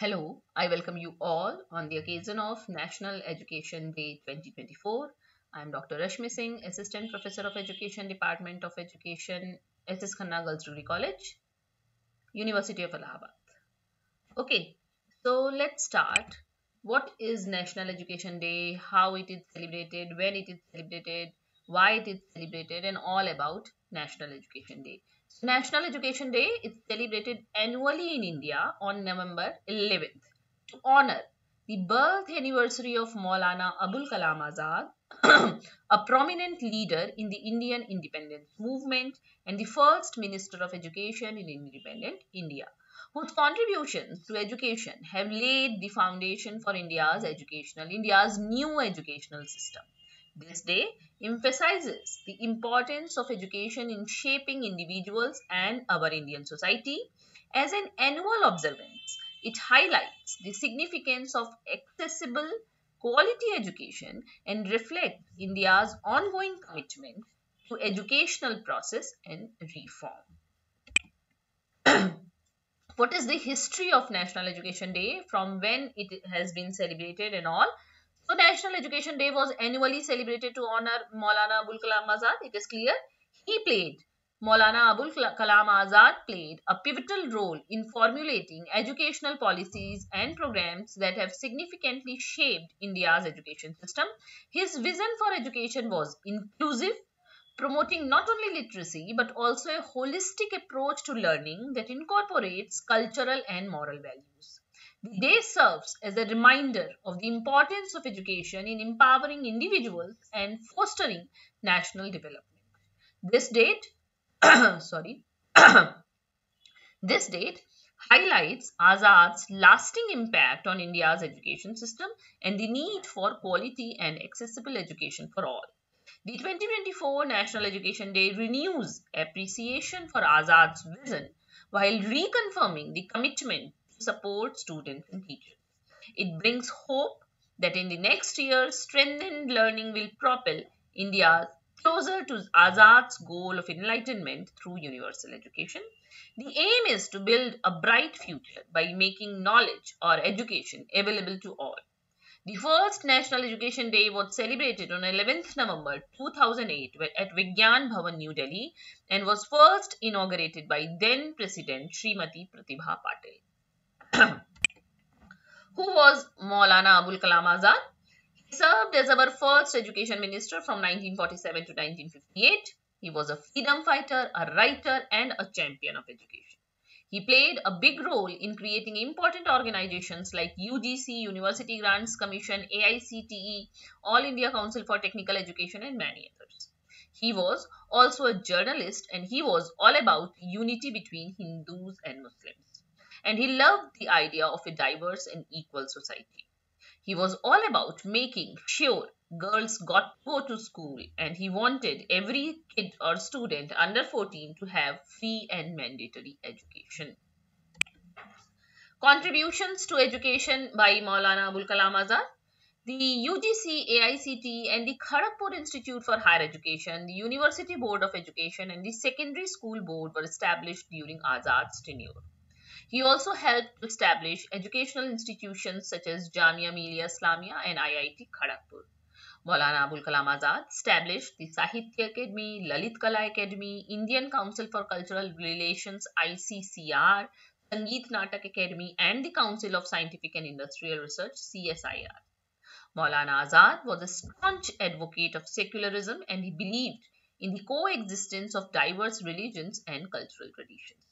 Hello, I welcome you all on the occasion of National Education Day 2024. I am Dr. Rashmi Singh, Assistant Professor of Education, Department of Education, SS Khanna Girls Degree College, University of Allahabad. Okay, so let's start. What is National Education Day, how it is celebrated, when it is celebrated, why it is celebrated, and all about National Education Day. National Education Day is celebrated annually in India on November 11th to honor the birth anniversary of Maulana Abul Kalam Azad, a prominent leader in the Indian independence movement and the first Minister of Education in independent India, whose contributions to education have laid the foundation for India's educational, India's new educational system. This day emphasizes the importance of education in shaping individuals and our Indian society. As an annual observance, it highlights the significance of accessible quality education and reflects India's ongoing commitment to educational process and reform. what is the history of National Education Day from when it has been celebrated and all? So National Education Day was annually celebrated to honor Maulana Abul Kalam Azad. It is clear he played, Maulana Abul Kalam Azad played a pivotal role in formulating educational policies and programs that have significantly shaped India's education system. His vision for education was inclusive, promoting not only literacy but also a holistic approach to learning that incorporates cultural and moral values. The day serves as a reminder of the importance of education in empowering individuals and fostering national development. This date, sorry, this date highlights Azad's lasting impact on India's education system and the need for quality and accessible education for all. The 2024 National Education Day renews appreciation for Azad's vision while reconfirming the commitment support students and teachers. It brings hope that in the next year, strengthened learning will propel India closer to Azad's goal of enlightenment through universal education. The aim is to build a bright future by making knowledge or education available to all. The first National Education Day was celebrated on 11th November 2008 at Vigyan Bhavan, New Delhi and was first inaugurated by then President Srimati Pratibha Patil. Who was Maulana Abul Kalam Azad? He served as our first education minister from 1947 to 1958. He was a freedom fighter, a writer, and a champion of education. He played a big role in creating important organizations like UGC, University Grants Commission, AICTE, All India Council for Technical Education, and many others. He was also a journalist and he was all about unity between Hindus and Muslims and he loved the idea of a diverse and equal society. He was all about making sure girls got to go to school and he wanted every kid or student under 14 to have free and mandatory education. Contributions to education by Maulana Abul Kalam Azad the UGC, AICT and the Kharagpur Institute for Higher Education, the University Board of Education and the Secondary School Board were established during Azad's tenure. He also helped establish educational institutions such as Jamia Millia Islamia and IIT Kharagpur. Maulana Abul Kalam Azad established the Sahitya Academy, Lalit Kala Academy, Indian Council for Cultural Relations ICCR, Sangeet Natak Academy and the Council of Scientific and Industrial Research CSIR. Maulana Azad was a staunch advocate of secularism and he believed in the coexistence of diverse religions and cultural traditions.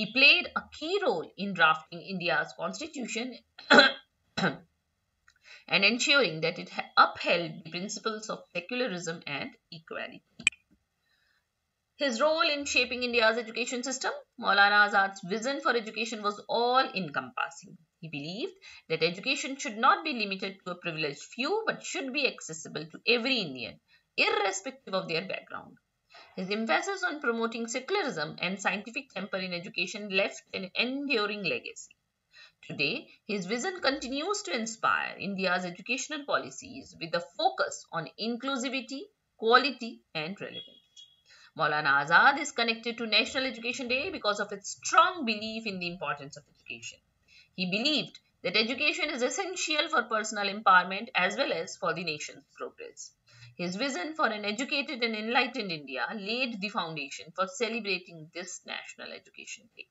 He played a key role in drafting India's constitution and ensuring that it upheld the principles of secularism and equality. His role in shaping India's education system, Maulana Azad's vision for education was all encompassing. He believed that education should not be limited to a privileged few but should be accessible to every Indian, irrespective of their background. His emphasis on promoting secularism and scientific temper in education left an enduring legacy. Today, his vision continues to inspire India's educational policies with a focus on inclusivity, quality, and relevance. Maulana Azad is connected to National Education Day because of its strong belief in the importance of education. He believed that education is essential for personal empowerment as well as for the nation's progress. His vision for an educated and enlightened India laid the foundation for celebrating this National Education Day.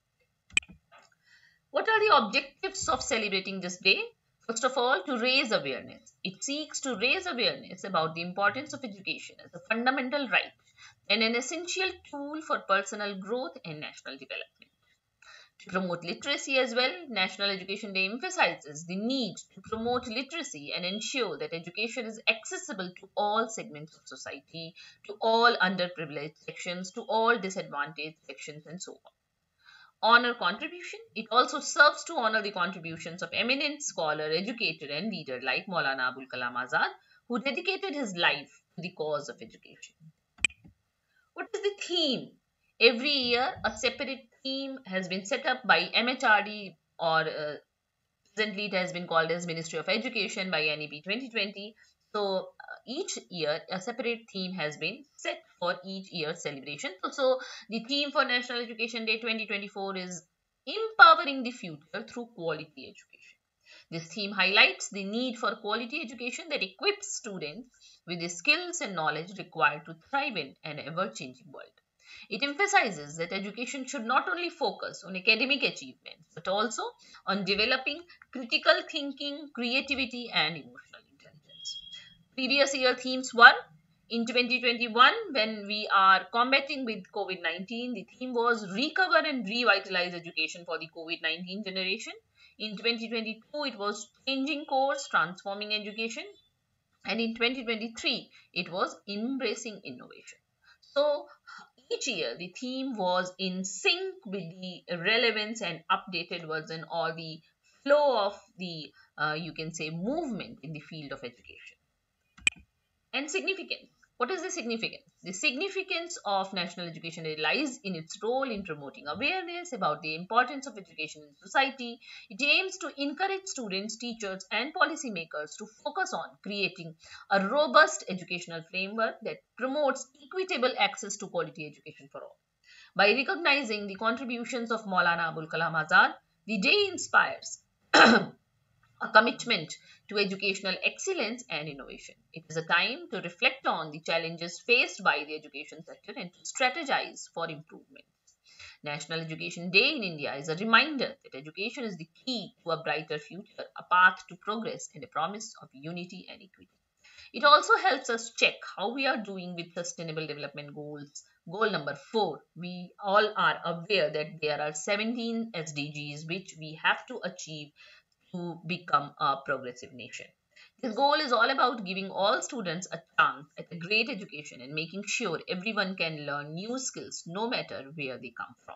What are the objectives of celebrating this day? First of all, to raise awareness. It seeks to raise awareness about the importance of education as a fundamental right and an essential tool for personal growth and national development. To promote literacy as well, National Education Day emphasizes the need to promote literacy and ensure that education is accessible to all segments of society, to all underprivileged sections, to all disadvantaged sections, and so on honor contribution. It also serves to honor the contributions of eminent scholar, educator and leader like Maulana Abul Kalam Azad, who dedicated his life to the cause of education. What is the theme? Every year, a separate theme has been set up by MHRD or uh, presently it has been called as Ministry of Education by NEP 2020 so uh, each year a separate theme has been set for each year celebration. So the theme for National Education Day 2024 is empowering the future through quality education. This theme highlights the need for quality education that equips students with the skills and knowledge required to thrive in an ever-changing world. It emphasizes that education should not only focus on academic achievements but also on developing critical thinking, creativity and emotional intelligence. previous year themes were in 2021 when we are combating with covid-19 the theme was recover and revitalize education for the covid-19 generation. In 2022 it was changing course transforming education. And in 2023 it was embracing innovation. So each year the theme was in sync with the relevance and updated version or the flow of the uh, you can say movement in the field of education and significance. What is the significance? The significance of National Education lies in its role in promoting awareness about the importance of education in society. It aims to encourage students, teachers, and policymakers to focus on creating a robust educational framework that promotes equitable access to quality education for all. By recognizing the contributions of Maulana Abul Kalam Azad, the day inspires a commitment to educational excellence and innovation. It is a time to reflect on the challenges faced by the education sector and to strategize for improvement. National Education Day in India is a reminder that education is the key to a brighter future, a path to progress, and a promise of unity and equity. It also helps us check how we are doing with Sustainable Development Goals. Goal number four, we all are aware that there are 17 SDGs which we have to achieve to become a progressive nation. This goal is all about giving all students a chance at a great education and making sure everyone can learn new skills no matter where they come from.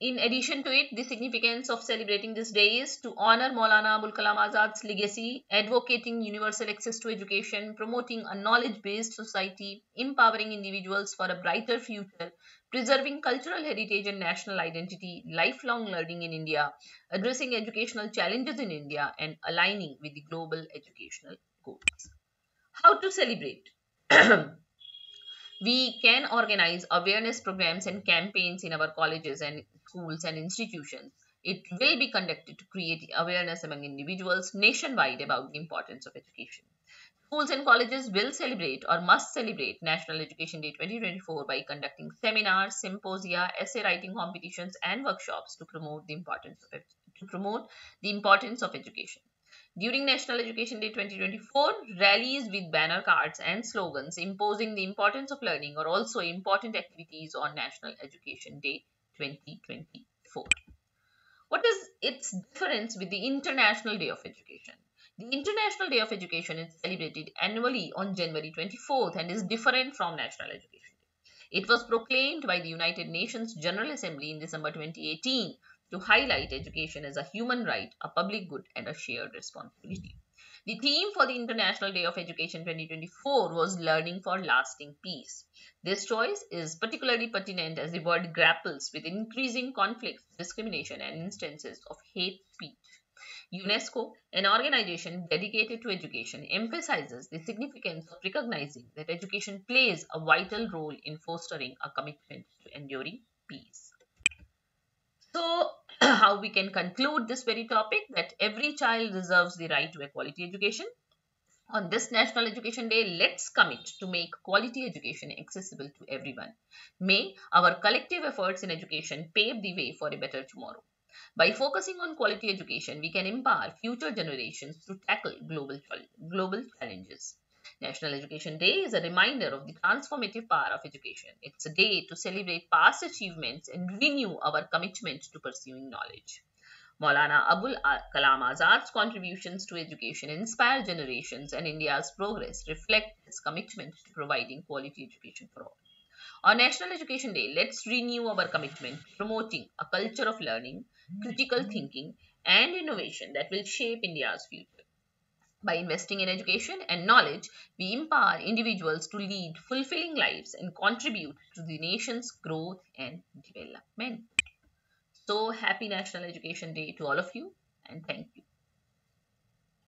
In addition to it, the significance of celebrating this day is to honor Maulana Abul Kalam Azad's legacy, advocating universal access to education, promoting a knowledge-based society, empowering individuals for a brighter future, preserving cultural heritage and national identity, lifelong learning in India, addressing educational challenges in India, and aligning with the global educational goals. How to celebrate? we can organize awareness programs and campaigns in our colleges and schools and institutions. It will be conducted to create awareness among individuals nationwide about the importance of education. Schools and colleges will celebrate or must celebrate National Education Day 2024 by conducting seminars, symposia, essay writing competitions, and workshops to promote the importance of to promote the importance of education. During National Education Day 2024, rallies with banner cards and slogans imposing the importance of learning are also important activities on National Education Day 2024. What is its difference with the International Day of Education? The International Day of Education is celebrated annually on January 24th and is different from National Education Day. It was proclaimed by the United Nations General Assembly in December 2018 to highlight education as a human right, a public good, and a shared responsibility. The theme for the International Day of Education 2024 was Learning for Lasting Peace. This choice is particularly pertinent as the world grapples with increasing conflicts, discrimination, and instances of hate speech UNESCO, an organization dedicated to education, emphasizes the significance of recognizing that education plays a vital role in fostering a commitment to enduring peace. So, how we can conclude this very topic that every child deserves the right to a quality education. On this National Education Day, let's commit to make quality education accessible to everyone. May our collective efforts in education pave the way for a better tomorrow. By focusing on quality education, we can empower future generations to tackle global, global challenges. National Education Day is a reminder of the transformative power of education. It's a day to celebrate past achievements and renew our commitment to pursuing knowledge. Maulana Abul Kalam Azad's contributions to education inspire generations and India's progress reflect his commitment to providing quality education for all. On National Education Day, let's renew our commitment to promoting a culture of learning, critical thinking, and innovation that will shape India's future. By investing in education and knowledge, we empower individuals to lead fulfilling lives and contribute to the nation's growth and development. So, happy National Education Day to all of you, and thank you.